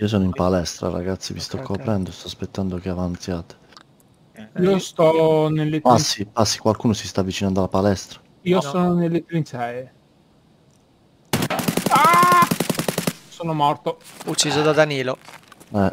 Io sono in palestra, ragazzi, vi sto coprendo, sto aspettando che avanziate. Eh, Io eh, sto nelle ah, trincee. Passi, ah, passi, qualcuno si sta avvicinando alla palestra. Io No. sono nelle trincee. Ah! Sono morto. Ucciso da Danilo. Eh,